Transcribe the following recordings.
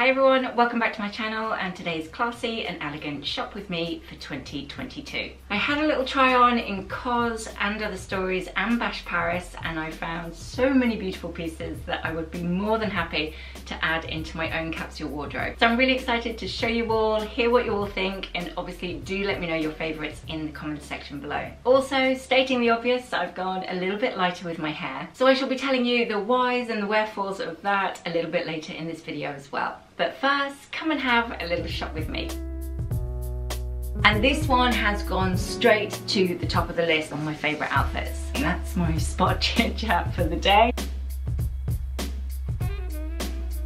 Hi everyone, welcome back to my channel and today's classy and elegant shop with me for 2022. I had a little try on in COS and other stories and Ba&sh Paris and I found so many beautiful pieces that I would be more than happy to add into my own capsule wardrobe. So I'm really excited to show you all, hear what you all think and obviously do let me know your favourites in the comment section below. Also, stating the obvious, I've gone a little bit lighter with my hair. So I shall be telling you the whys and the wherefores of that a little bit later in this video as well. But first, come and have a little shop with me. And this one has gone straight to the top of the list on my favourite outfits. And that's my spot chit chat for the day.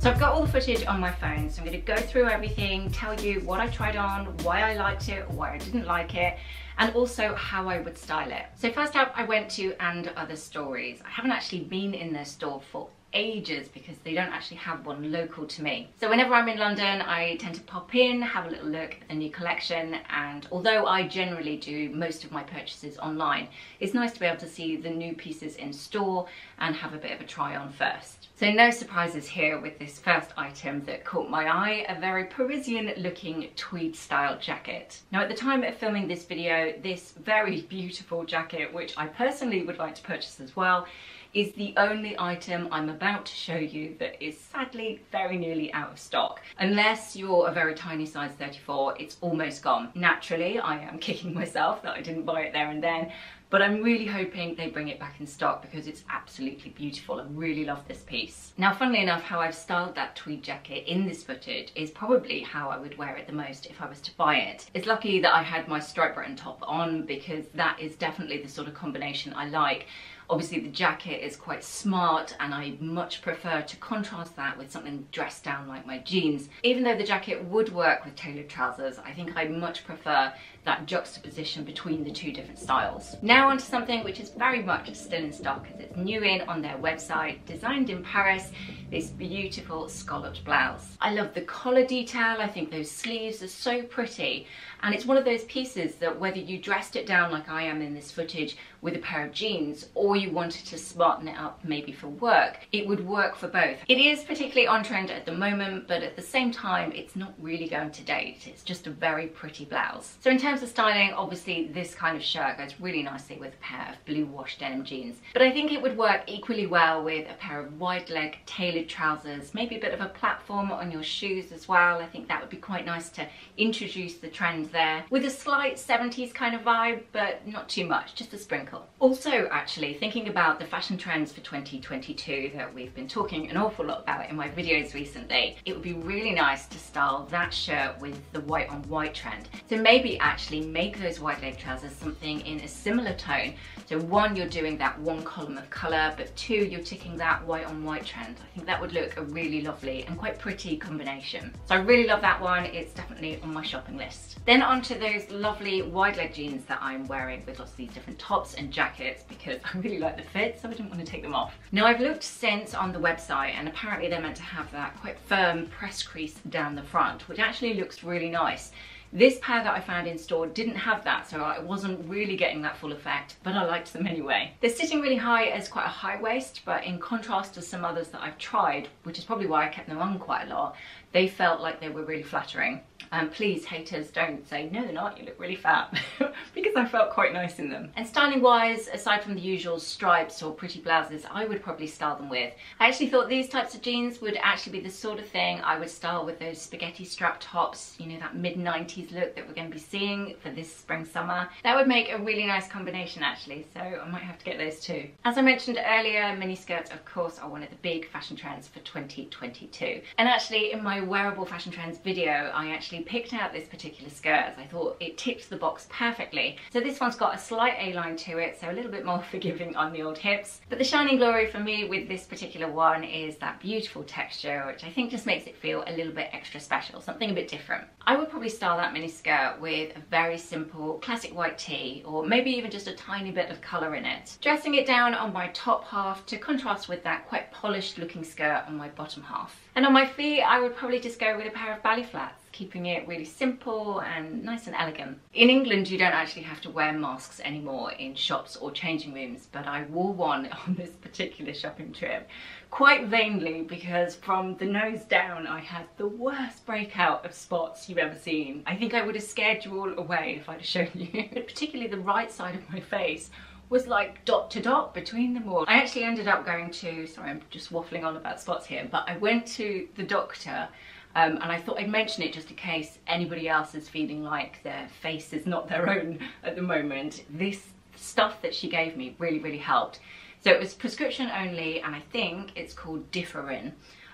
So I've got all the footage on my phone, so I'm going to go through everything, tell you what I tried on, why I liked it, why I didn't like it, and also how I would style it. So first up, I went to And Other Stories. I haven't actually been in their store for ages because they don't actually have one local to me. So whenever I'm in London, I tend to pop in, have a little look at the new collection, and although I generally do most of my purchases online, it's nice to be able to see the new pieces in store and have a bit of a try on first. So no surprises here with this first item that caught my eye, a very Parisian looking tweed style jacket. Now at the time of filming this video, this very beautiful jacket, which I personally would like to purchase as well, is the only item I'm about to show you that is sadly very nearly out of stock. Unless you're a very tiny size 34, it's almost gone. Naturally, I am kicking myself that I didn't buy it there and then, but I'm really hoping they bring it back in stock because it's absolutely beautiful. I really love this piece. Now, funnily enough, how I've styled that tweed jacket in this footage is probably how I would wear it the most if I was to buy it. It's lucky that I had my stripe Breton top on because that is definitely the sort of combination I like. Obviously the jacket is quite smart and I much prefer to contrast that with something dressed down like my jeans. Even though the jacket would work with tailored trousers, I think I much prefer that juxtaposition between the two different styles. Now onto something which is very much still in stock as it's new in on their website, designed in Paris, this beautiful scalloped blouse. I love the collar detail, I think those sleeves are so pretty and it's one of those pieces that whether you dressed it down like I am in this footage with a pair of jeans or you wanted to smarten it up maybe for work, it would work for both. It is particularly on trend at the moment, but at the same time, it's not really going to date. It's just a very pretty blouse. So in terms of styling, obviously this kind of shirt goes really nicely with a pair of blue wash denim jeans, but I think it would work equally well with a pair of wide leg tailored trousers, maybe a bit of a platform on your shoes as well. I think that would be quite nice to introduce the trend there with a slight 70s kind of vibe, but not too much, just a sprinkle. Also, actually, thinking about the fashion trends for 2022 that we've been talking an awful lot about in my videos recently, it would be really nice to style that shirt with the white on white trend. So maybe actually make those wide leg trousers something in a similar tone. So one, you're doing that one column of color, but two, you're ticking that white on white trend. I think that would look a really lovely and quite pretty combination. So I really love that one. It's definitely on my shopping list. Then onto those lovely wide leg jeans that I'm wearing with lots of these different tops and jackets because I really like the fit, so I didn't want to take them off. Now I've looked since on the website and apparently they're meant to have that quite firm press crease down the front, which actually looks really nice. This pair that I found in store didn't have that, so I wasn't really getting that full effect, but I liked them anyway. They're sitting really high as quite a high waist, but in contrast to some others that I've tried, which is probably why I kept them on quite a lot, they felt like they were really flattering. Um, please, haters, don't say, no they're not, you look really fat, because I felt quite nice in them. And styling wise, aside from the usual stripes or pretty blouses, I would probably style them with. I actually thought these types of jeans would actually be the sort of thing I would style with those spaghetti strap tops, you know, that mid-90s look that we're going to be seeing for this spring summer. That would make a really nice combination actually, so I might have to get those too. As I mentioned earlier, miniskirts of course are one of the big fashion trends for 2022. And actually in my wearable fashion trends video, I actually picked out this particular skirt as I thought it ticked the box perfectly. So this one's got a slight A-line to it, so a little bit more forgiving on the old hips. But the shining glory for me with this particular one is that beautiful texture, which I think just makes it feel a little bit extra special, something a bit different. I would probably style that mini skirt with a very simple classic white tee, or maybe even just a tiny bit of colour in it. Dressing it down on my top half to contrast with that quite polished looking skirt on my bottom half. And on my feet, I would probably just go with a pair of ballet flats keeping it really simple and nice and elegant. In England, you don't actually have to wear masks anymore in shops or changing rooms, but I wore one on this particular shopping trip quite vainly because from the nose down I had the worst breakout of spots you've ever seen. I think I would have scared you all away if I'd have shown you. but particularly the right side of my face was like dot to dot between them all. I actually ended up going to, sorry I'm just waffling on about spots here, but I went to the doctor um, and I thought I'd mention it just in case anybody else is feeling like their face is not their own at the moment. This stuff that she gave me really, really helped. So it was prescription only, and I think it's called Differin.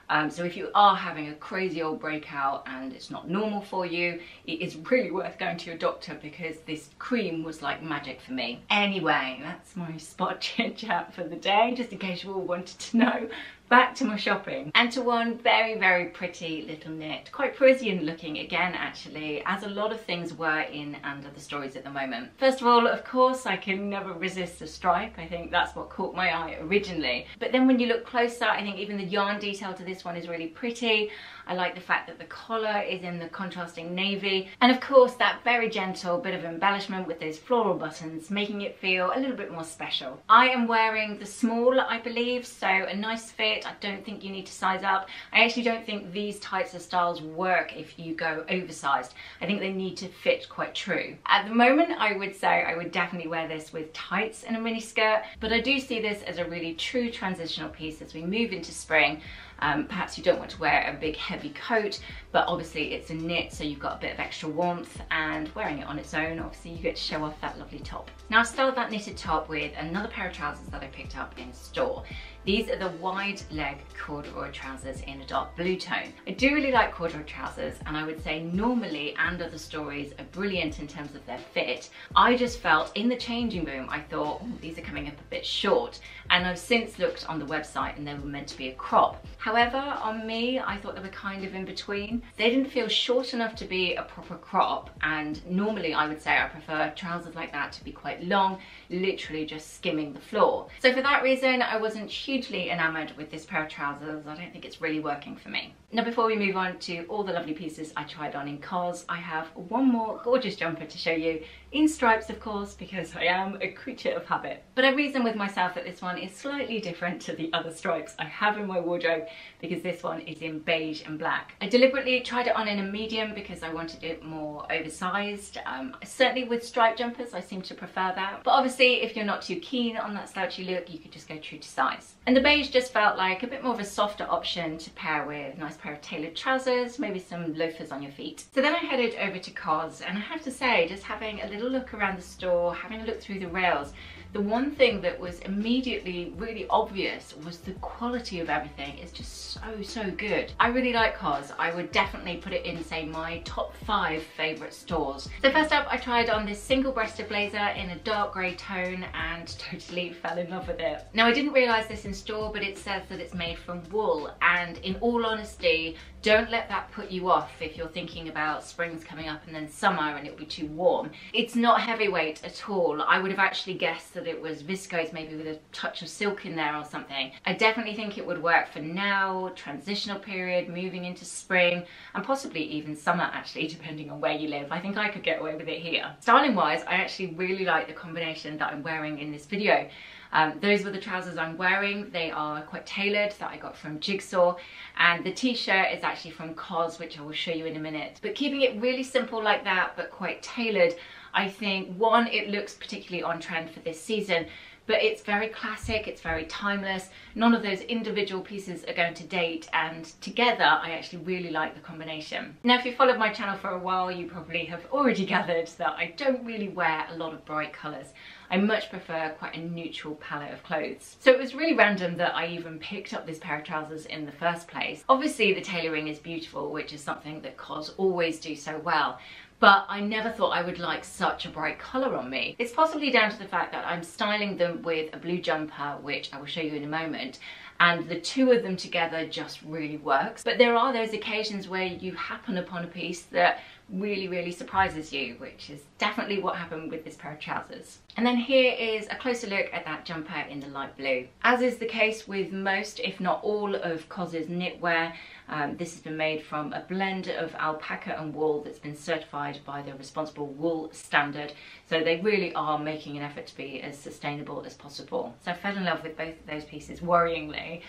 Um, so if you are having a crazy old breakout and it's not normal for you, it is really worth going to your doctor because this cream was like magic for me. Anyway, that's my spot chit chat for the day, just in case you all wanted to know back to my shopping. And to one very very pretty little knit. Quite Parisian looking again actually as a lot of things were in and other stories at the moment. First of all of course I can never resist a stripe. I think that's what caught my eye originally. But then when you look closer I think even the yarn detail to this one is really pretty I like the fact that the collar is in the contrasting navy and of course that very gentle bit of embellishment with those floral buttons making it feel a little bit more special I am wearing the small I believe so a nice fit I don't think you need to size up. I actually don't think these types of styles work if you go oversized. I think they need to fit quite true. At the moment, I would say I would definitely wear this with tights and a mini skirt, but I do see this as a really true transitional piece as we move into spring. Um, perhaps you don't want to wear a big heavy coat, but obviously it's a knit, so you've got a bit of extra warmth and wearing it on its own, obviously you get to show off that lovely top. Now I styled that knitted top with another pair of trousers that I picked up in store. These are the wide leg corduroy trousers in a dark blue tone. I do really like corduroy trousers and I would say normally and other stories are brilliant in terms of their fit. I just felt in the changing room, I thought, oh, these are coming up a bit short. And I've since looked on the website and they were meant to be a crop. However, on me, I thought they were kind of in between. They didn't feel short enough to be a proper crop. And normally I would say I prefer trousers like that to be quite long, literally just skimming the floor. So for that reason, I wasn't hugely enamored with this pair of trousers. I don't think it's really working for me. Now before we move on to all the lovely pieces I tried on in COS, I have one more gorgeous jumper to show you in stripes of course because I am a creature of habit. But I reason with myself that this one is slightly different to the other stripes I have in my wardrobe because this one is in beige and black. I deliberately tried it on in a medium because I wanted it more oversized. Um, certainly with striped jumpers I seem to prefer that. But obviously if you're not too keen on that slouchy look you could just go true to size. And the beige just felt like a bit more of a softer option to pair with a nice pair of tailored trousers, maybe some loafers on your feet. So then I headed over to COS and I have to say, just having a little look around the store, having a look through the rails, the one thing that was immediately really obvious was the quality of everything is just so, so good. I really like COS. I would definitely put it in, say, my top five favorite stores. So first up, I tried on this single-breasted blazer in a dark gray tone and totally fell in love with it. Now, I didn't realize this in store, but it says that it's made from wool. And in all honesty, don't let that put you off if you're thinking about spring's coming up and then summer and it'll be too warm. It's not heavyweight at all. I would have actually guessed it was viscose, maybe with a touch of silk in there or something. I definitely think it would work for now, transitional period, moving into spring, and possibly even summer actually, depending on where you live. I think I could get away with it here. Styling wise, I actually really like the combination that I'm wearing in this video. Um, those were the trousers I'm wearing. They are quite tailored that I got from Jigsaw. And the t-shirt is actually from COS, which I will show you in a minute. But keeping it really simple like that, but quite tailored, I think one, it looks particularly on trend for this season, but it's very classic, it's very timeless. None of those individual pieces are going to date and together I actually really like the combination. Now if you followed my channel for a while you probably have already gathered that I don't really wear a lot of bright colours. I much prefer quite a neutral palette of clothes. So it was really random that I even picked up this pair of trousers in the first place. Obviously the tailoring is beautiful, which is something that COS always do so well but I never thought I would like such a bright colour on me. It's possibly down to the fact that I'm styling them with a blue jumper, which I will show you in a moment, and the two of them together just really works. But there are those occasions where you happen upon a piece that really, really surprises you, which is definitely what happened with this pair of trousers. And then here is a closer look at that jumper in the light blue. As is the case with most, if not all, of COS's knitwear, um, this has been made from a blend of alpaca and wool that's been certified by the Responsible Wool Standard. So they really are making an effort to be as sustainable as possible. So I fell in love with both of those pieces worryingly.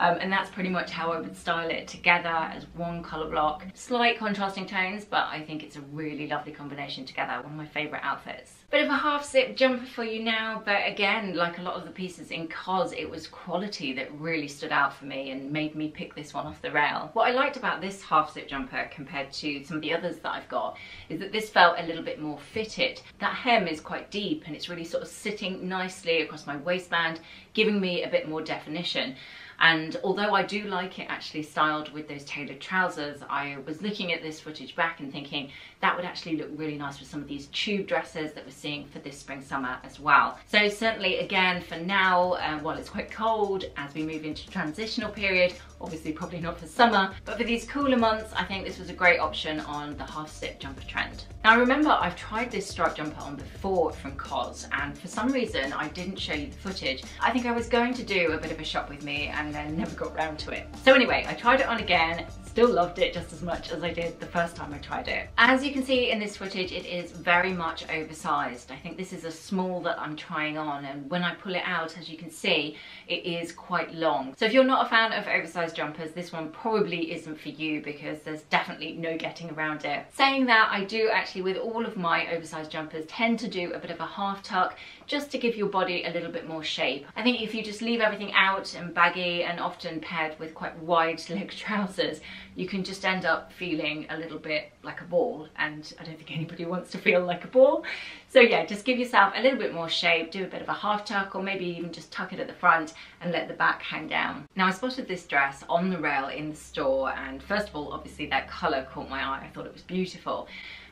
Um, and that's pretty much how I would style it together as one color block. Slight contrasting tones, but I think it's a really lovely combination together. One of my favorite outfits. Bit of a half zip jumper for you now, but again, like a lot of the pieces in COS, it was quality that really stood out for me and made me pick this one off the rail. What I liked about this half zip jumper compared to some of the others that I've got is that this felt a little bit more fitted. That hem is quite deep and it's really sort of sitting nicely across my waistband, giving me a bit more definition. And although I do like it actually styled with those tailored trousers, I was looking at this footage back and thinking that would actually look really nice with some of these tube dresses that we're seeing for this spring summer as well. So certainly again for now, uh, while it's quite cold, as we move into transitional period, obviously probably not for summer, but for these cooler months, I think this was a great option on the half zip jumper trend. Now remember, I've tried this striped jumper on before from COS, and for some reason, I didn't show you the footage. I think I was going to do a bit of a shop with me and then never got round to it. So anyway, I tried it on again, still loved it just as much as I did the first time I tried it. As you can see in this footage, it is very much oversized. I think this is a small that I'm trying on, and when I pull it out, as you can see, it is quite long. So if you're not a fan of oversized jumpers, this one probably isn't for you because there's definitely no getting around it. Saying that, I do actually, with all of my oversized jumpers, tend to do a bit of a half tuck just to give your body a little bit more shape. I think if you just leave everything out and baggy and often paired with quite wide leg trousers, you can just end up feeling a little bit like a ball and I don't think anybody wants to feel like a ball. So yeah, just give yourself a little bit more shape, do a bit of a half tuck or maybe even just tuck it at the front and let the back hang down. Now I spotted this dress on the rail in the store and first of all, obviously that colour caught my eye. I thought it was beautiful.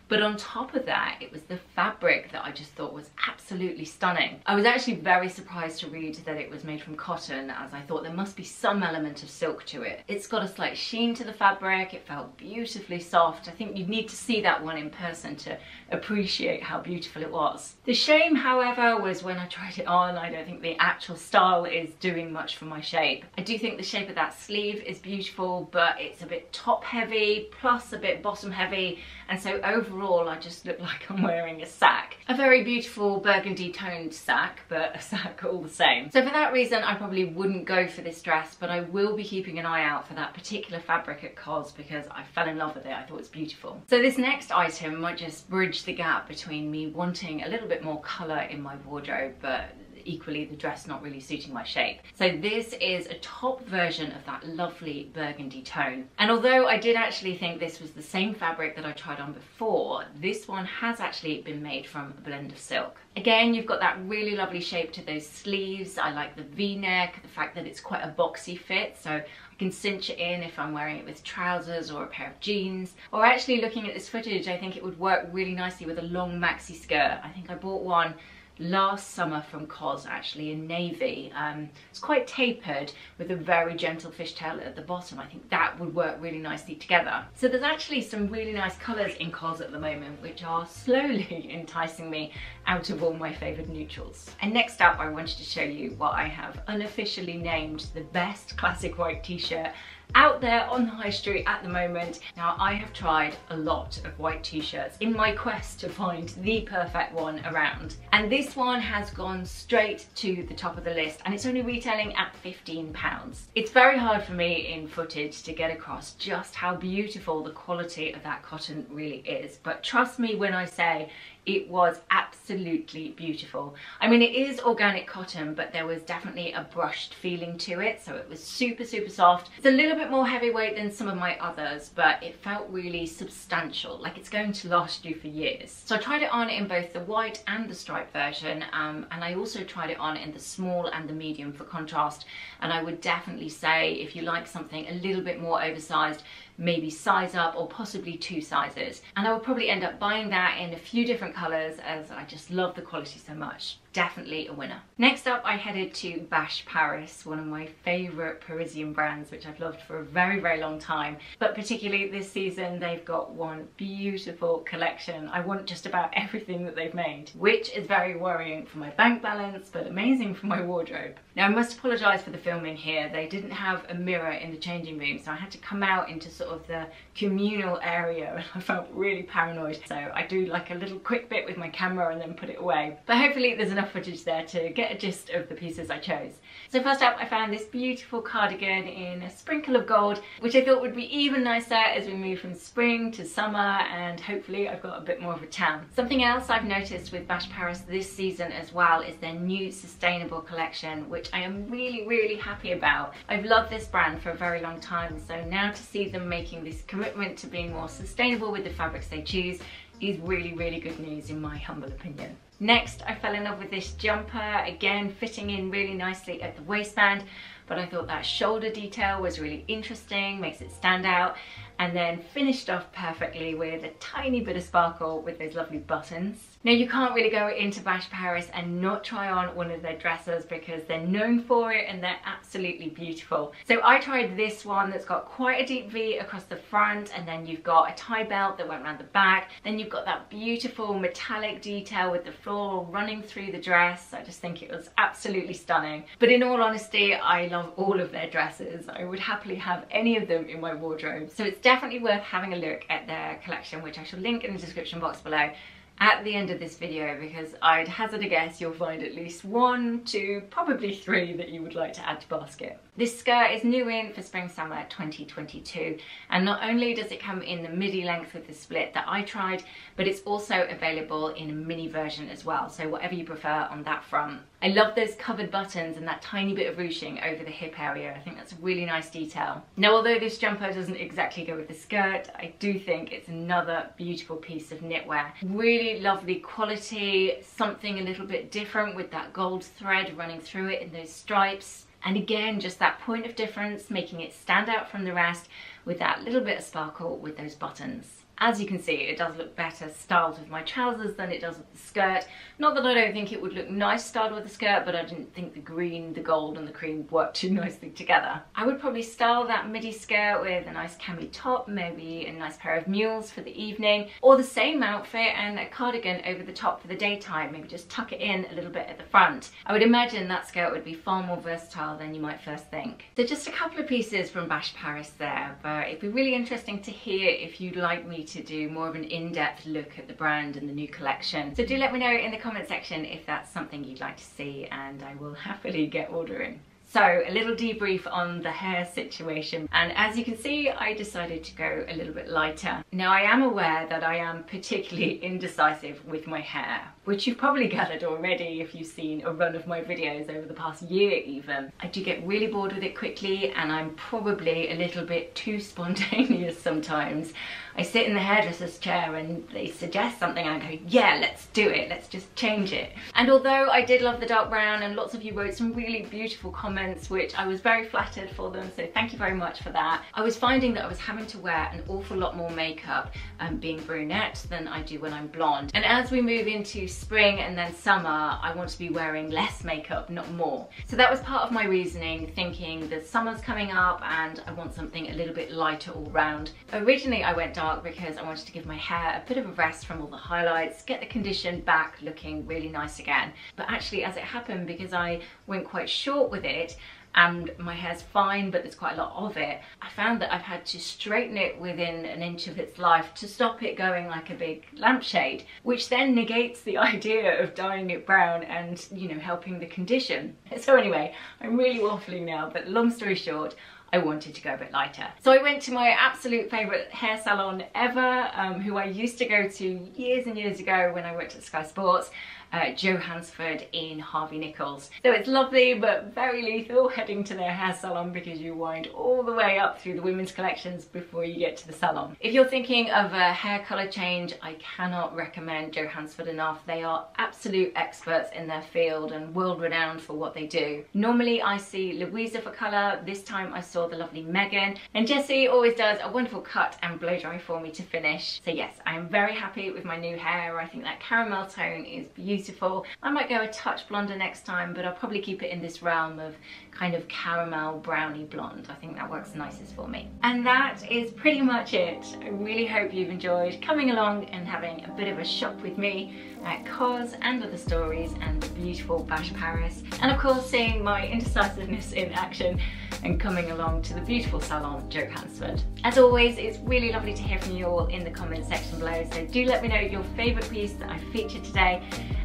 But on top of that, it was the fabric that I just thought was absolutely stunning. I was actually very surprised to read that it was made from cotton as I thought there must be some element of silk to it. It's got a slight sheen to the fabric, it felt beautifully soft. I think you'd need to see that one in person to appreciate how beautiful it was. The shame, however, was when I tried it on, I don't think the actual style is doing much for my shape. I do think the shape of that sleeve is beautiful, but it's a bit top heavy, plus a bit bottom heavy, and so overall I just look like I'm wearing a sack. A very beautiful burgundy toned sack, but a sack all the same. So for that reason I probably wouldn't go for this dress, but I will be keeping an eye out for that particular fabric at COS because I fell in love with it, I thought it was beautiful. So this next item might just bridge the gap between me wanting a little bit more colour in my wardrobe, but equally the dress not really suiting my shape. So this is a top version of that lovely burgundy tone. And although I did actually think this was the same fabric that I tried on before, this one has actually been made from a blend of silk. Again, you've got that really lovely shape to those sleeves. I like the v-neck, the fact that it's quite a boxy fit, so I can cinch it in if I'm wearing it with trousers or a pair of jeans. Or actually looking at this footage, I think it would work really nicely with a long maxi skirt. I think I bought one last summer from COS actually in navy. Um, it's quite tapered with a very gentle fishtail at the bottom. I think that would work really nicely together. So there's actually some really nice colours in COS at the moment which are slowly enticing me out of all my favoured neutrals. And next up I wanted to show you what I have unofficially named the best classic white t-shirt out there on the high street at the moment. Now I have tried a lot of white t-shirts in my quest to find the perfect one around. And this one has gone straight to the top of the list and it's only retailing at 15 pounds. It's very hard for me in footage to get across just how beautiful the quality of that cotton really is. But trust me when I say it was absolutely beautiful. I mean, it is organic cotton, but there was definitely a brushed feeling to it. So it was super, super soft. It's a little bit more heavyweight than some of my others, but it felt really substantial, like it's going to last you for years. So I tried it on in both the white and the striped version, um, and I also tried it on in the small and the medium for contrast. And I would definitely say if you like something a little bit more oversized, maybe size up or possibly two sizes. And I will probably end up buying that in a few different colors as I just love the quality so much. Definitely a winner. Next up, I headed to Ba&sh Paris, one of my favorite Parisian brands, which I've loved for a very, very long time. But particularly this season, they've got one beautiful collection. I want just about everything that they've made, which is very worrying for my bank balance, but amazing for my wardrobe. Now, I must apologize for the filming here. They didn't have a mirror in the changing room, so I had to come out into sort sort of the communal area and I felt really paranoid. So I do like a little quick bit with my camera and then put it away. But hopefully there's enough footage there to get a gist of the pieces I chose. So first up I found this beautiful cardigan in a sprinkle of gold which I thought would be even nicer as we move from spring to summer and hopefully I've got a bit more of a tan. Something else I've noticed with Ba&sh Paris this season as well is their new sustainable collection which I am really really happy about. I've loved this brand for a very long time so now to see them making this commitment to being more sustainable with the fabrics they choose is really, really good news in my humble opinion. Next, I fell in love with this jumper, again fitting in really nicely at the waistband, but I thought that shoulder detail was really interesting, makes it stand out, and then finished off perfectly with a tiny bit of sparkle with those lovely buttons. Now you can't really go into Ba&sh Paris and not try on one of their dresses because they're known for it and they're absolutely beautiful. So I tried this one that's got quite a deep V across the front and then you've got a tie belt that went around the back. Then you've got that beautiful metallic detail with the floral running through the dress. I just think it was absolutely stunning. But in all honesty, I love all of their dresses. I would happily have any of them in my wardrobe. So it's definitely worth having a look at their collection, which I shall link in the description box below at the end of this video because I'd hazard a guess you'll find at least one, two, probably three that you would like to add to basket. This skirt is new in for spring summer 2022 and not only does it come in the midi length with the split that I tried but it's also available in a mini version as well so whatever you prefer on that front. I love those covered buttons and that tiny bit of ruching over the hip area. I think that's a really nice detail. Now although this jumper doesn't exactly go with the skirt I do think it's another beautiful piece of knitwear. Really lovely quality, something a little bit different with that gold thread running through it in those stripes and again, just that point of difference, making it stand out from the rest with that little bit of sparkle with those buttons. As you can see, it does look better styled with my trousers than it does with the skirt. Not that I don't think it would look nice styled with the skirt, but I didn't think the green, the gold and the cream worked too nicely together. I would probably style that midi skirt with a nice cami top, maybe a nice pair of mules for the evening, or the same outfit and a cardigan over the top for the daytime, maybe just tuck it in a little bit at the front. I would imagine that skirt would be far more versatile than you might first think. So just a couple of pieces from Ba&sh Paris there, but it'd be really interesting to hear if you'd like me to do more of an in-depth look at the brand and the new collection. So do let me know in the comment section if that's something you'd like to see and I will happily get ordering. So a little debrief on the hair situation and as you can see I decided to go a little bit lighter. Now I am aware that I am particularly indecisive with my hair which you've probably gathered already if you've seen a run of my videos over the past year even. I do get really bored with it quickly and I'm probably a little bit too spontaneous sometimes. I sit in the hairdresser's chair and they suggest something and I go, yeah, let's do it, let's just change it. And although I did love the dark brown and lots of you wrote some really beautiful comments, which I was very flattered for them, so thank you very much for that. I was finding that I was having to wear an awful lot more makeup um, being brunette than I do when I'm blonde. And as we move into spring and then summer, I want to be wearing less makeup, not more. So that was part of my reasoning, thinking the summer's coming up and I want something a little bit lighter all round. Originally I went dark dark because I wanted to give my hair a bit of a rest from all the highlights, get the condition back looking really nice again. But actually as it happened, because I went quite short with it, and my hair's fine but there's quite a lot of it I found that I've had to straighten it within an inch of its life to stop it going like a big lampshade which then negates the idea of dyeing it brown and you know helping the condition so anyway I'm really waffling now but long story short I wanted to go a bit lighter. So I went to my absolute favourite hair salon ever, um, who I used to go to years and years ago when I worked at Sky Sports uh, Jo Hansford in Harvey Nichols. So it's lovely but very lethal heading to their hair salon because you wind all the way up through the women's collections before you get to the salon. If you're thinking of a hair colour change, I cannot recommend Jo Hansford enough. They are absolute experts in their field and world renowned for what they do. Normally I see Louisa for colour, this time I saw the lovely Megan, and Jessie always does a wonderful cut and blow dry for me to finish. So yes, I am very happy with my new hair. I think that caramel tone is beautiful beautiful. I might go a touch blonder next time, but I'll probably keep it in this realm of kind of caramel brownie blonde. I think that works nicest for me. And that is pretty much it. I really hope you've enjoyed coming along and having a bit of a shop with me at COS and other stories and the beautiful Ba&sh Paris. And of course seeing my indecisiveness in action and coming along along to the beautiful salon Jo Hansford. As always, it's really lovely to hear from you all in the comments section below, so do let me know your favourite piece that I featured today,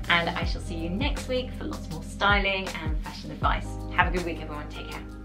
and I shall see you next week for lots more styling and fashion advice. Have a good week everyone, take care.